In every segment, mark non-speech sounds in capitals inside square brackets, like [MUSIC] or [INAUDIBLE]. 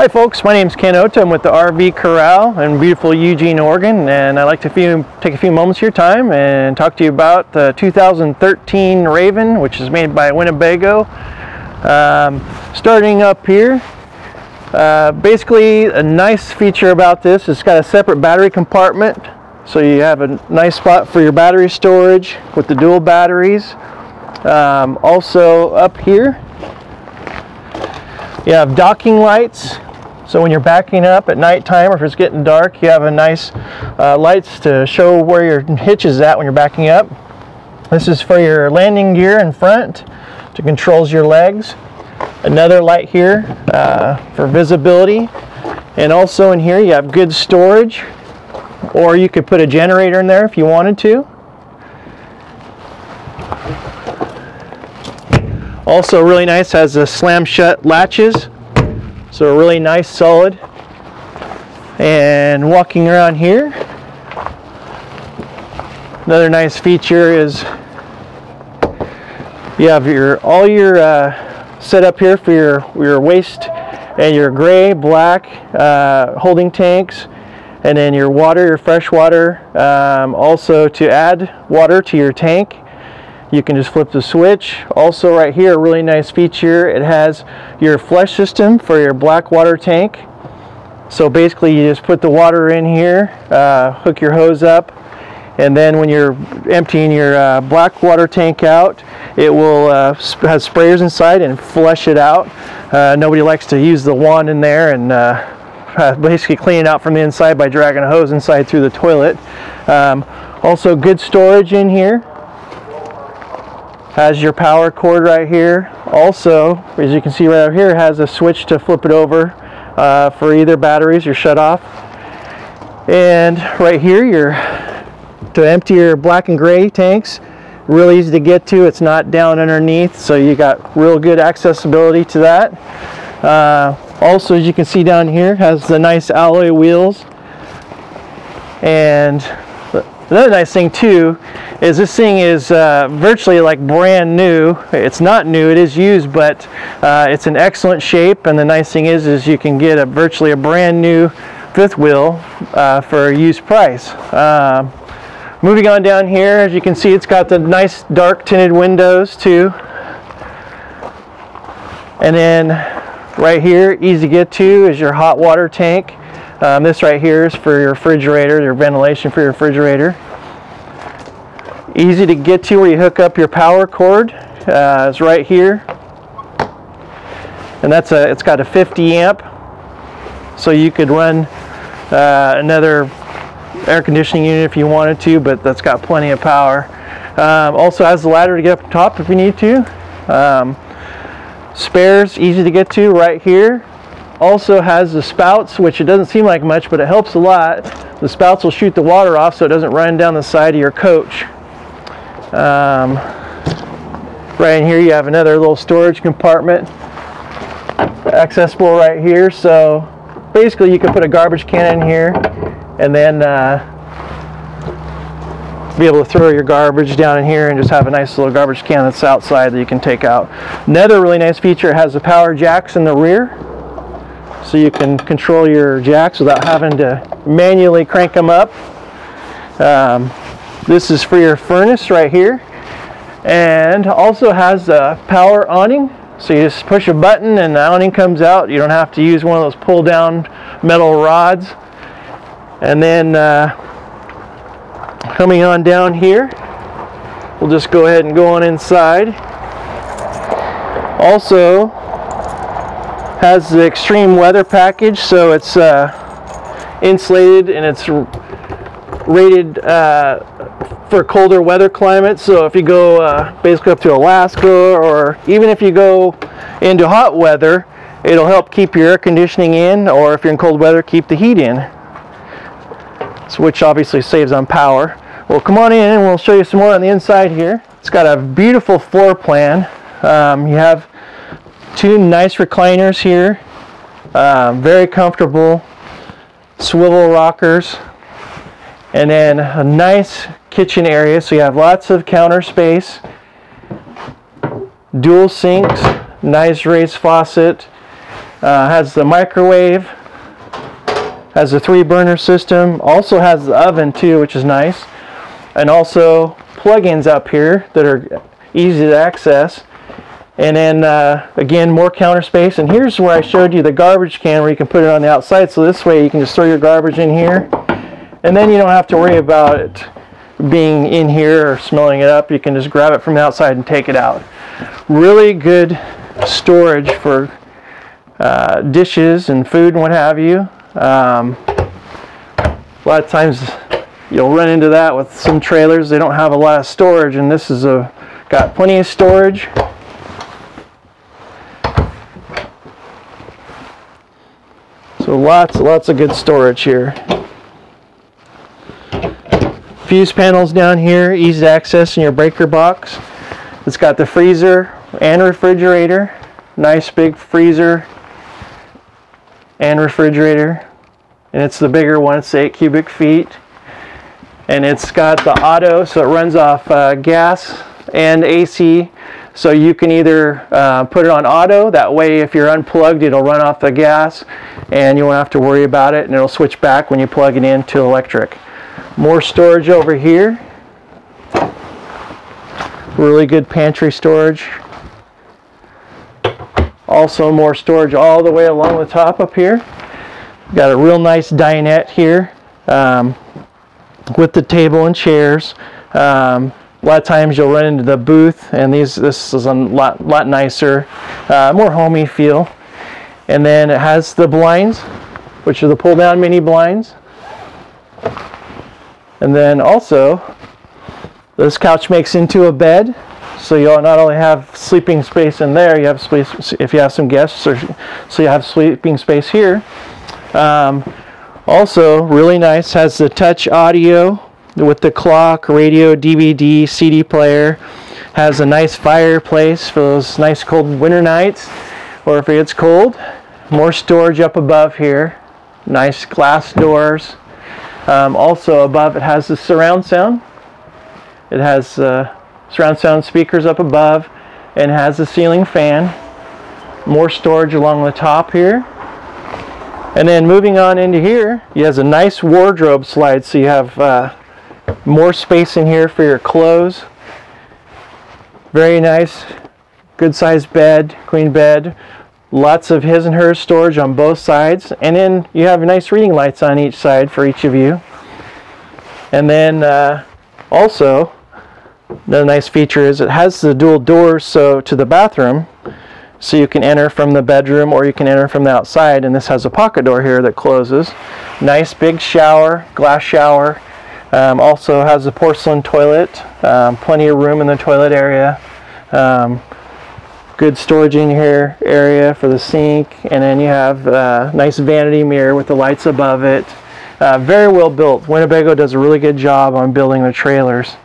Hi folks, my name is Ken Ota. I'm with the RV Corral in beautiful Eugene, Oregon, and I'd like to few, take a few moments of your time and talk to you about the 2013 Raven, which is made by Winnebago. Um, starting up here, uh, basically a nice feature about this, it's got a separate battery compartment, so you have a nice spot for your battery storage with the dual batteries. Um, also up here, you have docking lights so when you're backing up at nighttime or if it's getting dark, you have a nice uh, lights to show where your hitch is at when you're backing up. This is for your landing gear in front to controls your legs. Another light here uh, for visibility. And also in here you have good storage or you could put a generator in there if you wanted to. Also really nice has the slam shut latches so really nice, solid. And walking around here, another nice feature is you have your all your uh, setup here for your your waste and your gray, black uh, holding tanks, and then your water, your fresh water. Um, also to add water to your tank you can just flip the switch. Also right here, a really nice feature, it has your flush system for your black water tank. So basically you just put the water in here, uh, hook your hose up, and then when you're emptying your uh, black water tank out, it will uh, have sprayers inside and flush it out. Uh, nobody likes to use the wand in there and [LAUGHS] uh, basically clean it out from the inside by dragging a hose inside through the toilet. Um, also good storage in here has your power cord right here. Also, as you can see right over here, has a switch to flip it over uh, for either batteries or shut off. And right here, your to empty your black and gray tanks, real easy to get to. It's not down underneath, so you got real good accessibility to that. Uh, also, as you can see down here, has the nice alloy wheels. And another nice thing too is this thing is uh, virtually like brand new. It's not new, it is used, but uh, it's in excellent shape. And the nice thing is, is you can get a virtually a brand new fifth wheel uh, for a used price. Um, moving on down here, as you can see, it's got the nice dark tinted windows too. And then right here, easy to get to, is your hot water tank. Um, this right here is for your refrigerator, your ventilation for your refrigerator. Easy to get to where you hook up your power cord. Uh, it's right here. And that's a, it's got a 50 amp. So you could run uh, another air conditioning unit if you wanted to, but that's got plenty of power. Um, also has the ladder to get up top if you need to. Um, spares, easy to get to right here. Also has the spouts, which it doesn't seem like much, but it helps a lot. The spouts will shoot the water off so it doesn't run down the side of your coach. Um, right in here you have another little storage compartment accessible right here. So basically you can put a garbage can in here and then uh, be able to throw your garbage down in here and just have a nice little garbage can that's outside that you can take out. Another really nice feature has the power jacks in the rear so you can control your jacks without having to manually crank them up. Um, this is for your furnace right here and also has a power awning. So you just push a button and the awning comes out. You don't have to use one of those pull down metal rods. And then uh, coming on down here, we'll just go ahead and go on inside. Also has the extreme weather package, so it's uh, insulated and it's rated uh, for colder weather climates. So if you go uh, basically up to Alaska or even if you go into hot weather, it'll help keep your air conditioning in or if you're in cold weather, keep the heat in. Which obviously saves on power. Well, come on in and we'll show you some more on the inside here. It's got a beautiful floor plan. Um, you have two nice recliners here. Um, very comfortable swivel rockers and then a nice kitchen area so you have lots of counter space dual sinks nice raised faucet Uh, has the microwave, has a three burner system, also has the oven too, which is nice. And also plugins up here that are easy to access. And then uh, again, more counter space. And here's where I showed you the garbage can where you can put it on the outside. So this way you can just throw your garbage in here. And then you don't have to worry about it being in here or smelling it up. You can just grab it from the outside and take it out. Really good storage for uh, dishes and food and what have you. Um, a lot of times you'll run into that with some trailers. They don't have a lot of storage and this is a got plenty of storage. So lots, lots of good storage here fuse panels down here, easy access in your breaker box. It's got the freezer and refrigerator. Nice big freezer and refrigerator. And it's the bigger one, it's 8 cubic feet. And it's got the auto, so it runs off uh, gas and AC. So you can either uh, put it on auto, that way if you're unplugged it'll run off the gas and you won't have to worry about it and it'll switch back when you plug it into electric. More storage over here. Really good pantry storage. Also more storage all the way along the top up here. Got a real nice dinette here um, with the table and chairs. Um, a lot of times you'll run into the booth and these this is a lot, lot nicer, uh, more homey feel. And then it has the blinds, which are the pull down mini blinds. And then also, this couch makes into a bed. So you'll not only have sleeping space in there, you have space if you have some guests, or so you have sleeping space here. Um, also, really nice, has the touch audio with the clock, radio, DVD, CD player. Has a nice fireplace for those nice cold winter nights, or if it gets cold. More storage up above here. Nice glass doors. Um, also above it has the surround sound. It has uh, surround sound speakers up above and has a ceiling fan. More storage along the top here. And then moving on into here, he has a nice wardrobe slide so you have uh, more space in here for your clothes. Very nice, good sized bed, queen bed Lots of his and hers storage on both sides. And then you have nice reading lights on each side for each of you. And then uh, also, the nice feature is it has the dual doors so to the bathroom so you can enter from the bedroom or you can enter from the outside and this has a pocket door here that closes nice big shower glass shower um, also has a porcelain toilet um, plenty of room in the toilet area. Um, good storage in here area for the sink. And then you have a nice vanity mirror with the lights above it. Uh, very well built. Winnebago does a really good job on building the trailers.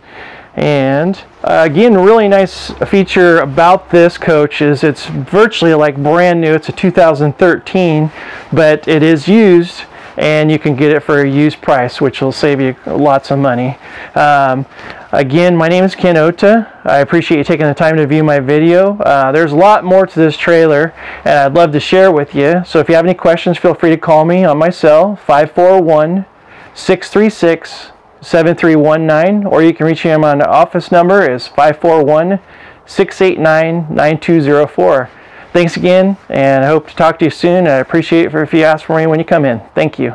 And uh, again really nice feature about this coach is it's virtually like brand new. It's a 2013 but it is used and you can get it for a used price which will save you lots of money um, Again, my name is Ken Ota. I appreciate you taking the time to view my video. Uh, there's a lot more to this trailer and I'd love to share with you. So if you have any questions, feel free to call me on my cell, 541-636-7319 or you can reach me on my office number is 541-689-9204. Thanks again and I hope to talk to you soon. I appreciate it if you ask for me when you come in. Thank you.